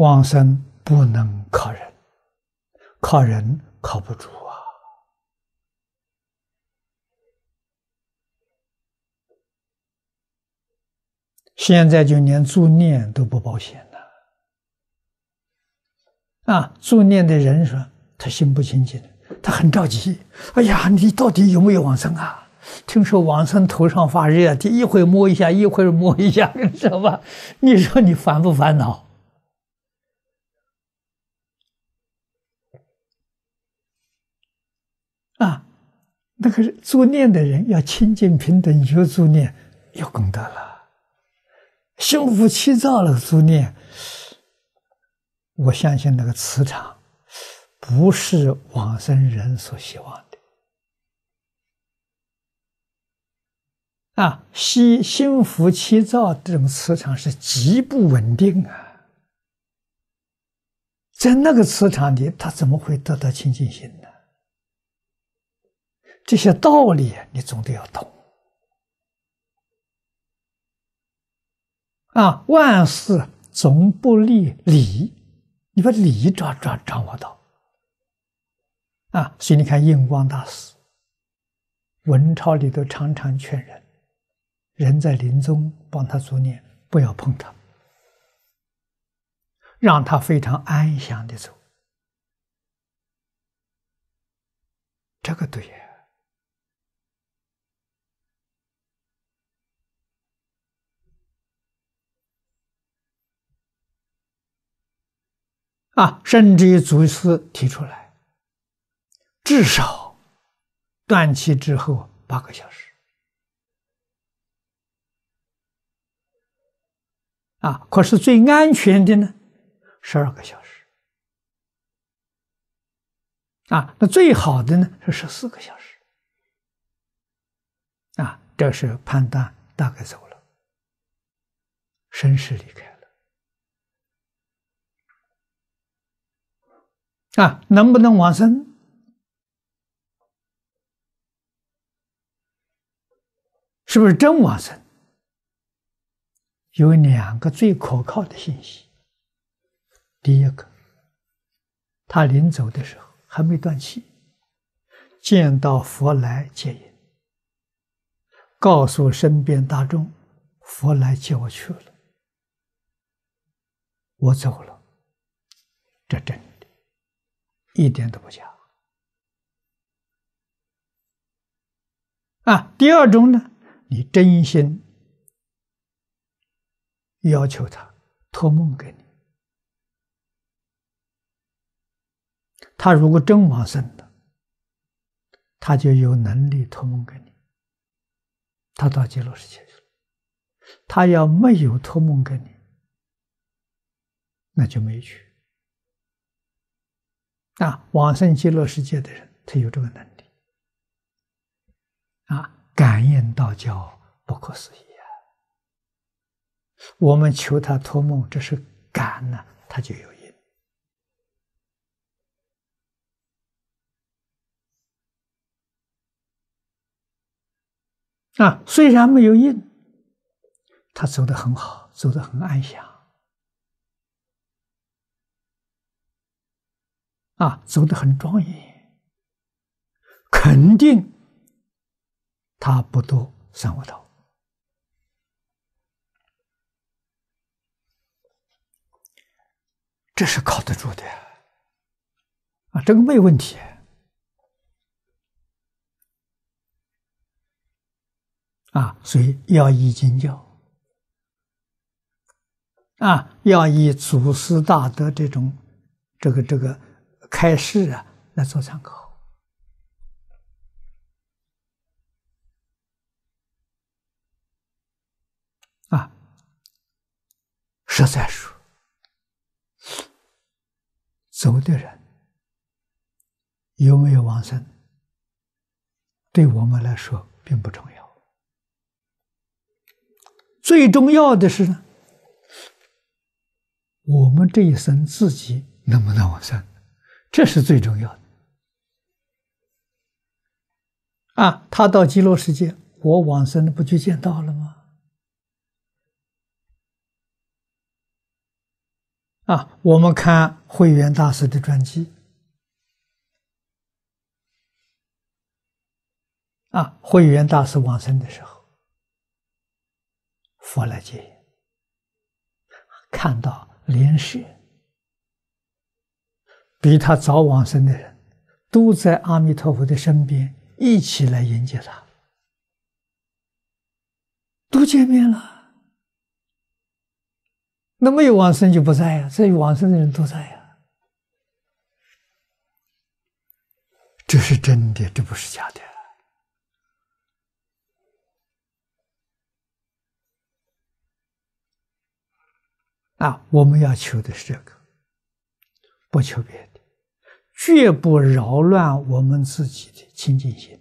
往生不能靠人，靠人靠不住啊！现在就连助念都不保险了啊！助念的人说他心不清净，他很着急。哎呀，你到底有没有往生啊？听说往生头上发热，这一会摸一下，一会摸一下，知道吧？你说你烦不烦恼？啊，那个助念的人要清净平等有助念，有功德了。心浮气躁了助念，我相信那个磁场不是往生人所希望的。啊，心心浮气躁这种磁场是极不稳定啊，在那个磁场里，他怎么会得到清净心呢？这些道理你总得要懂啊！万事总不离理，你把理抓抓掌握到啊！所以你看，印光大师文钞里头常常劝人，人在临终帮他作念，不要碰他，让他非常安详的走，这个对呀啊，甚至于祖师提出来，至少断气之后八个小时。啊，可是最安全的呢，十二个小时。啊，那最好的呢是十四个小时。啊，这是判断大概走了，生死离开。啊，能不能往生？是不是真往生？有两个最可靠的信息。第一个，他临走的时候还没断气，见到佛来接引，告诉身边大众：“佛来接我去了，我走了。”这真。一点都不假啊！第二种呢，你真心要求他托梦给你，他如果真往生的，他就有能力托梦给你，他到极乐世界去了。他要没有托梦给你，那就没去。啊，往生极乐世界的人，他有这个能力。啊，感应道教不可思议啊！我们求他托梦，这是感呢，他就有应。啊，虽然没有应，他走得很好，走得很安详。啊，走得很庄严，肯定他不堕三恶道，这是靠得住的啊，这个没问题。啊，所以要依经教。啊，要以祖师大德这种这个这个。开示啊，来做参考啊。实在说，走的人有没有往生，对我们来说并不重要。最重要的是呢，我们这一生自己能不能往生？这是最重要的啊！他到极乐世界，我往生不就见到了吗？啊，我们看慧远大师的传记。啊，慧远大师往生的时候，佛来接，看到莲社比他早往生的人，都在阿弥陀佛的身边，一起来迎接他，都见面了。那没有往生就不在呀，这有往生的人都在呀，这是真的，这不是假的。啊，我们要求的是这个，不求别的，绝不扰乱我们自己的清净心。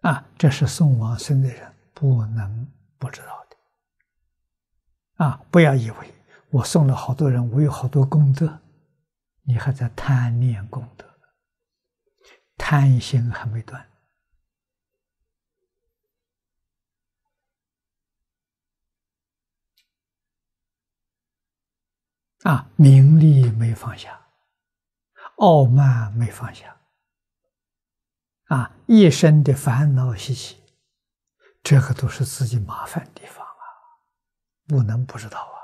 啊，这是送往生的人不能不知道的。啊，不要以为我送了好多人，我有好多功德，你还在贪念功德，贪心还没断。啊，名利没放下，傲慢没放下，啊，一生的烦恼习气，这个都是自己麻烦地方啊，不能不知道。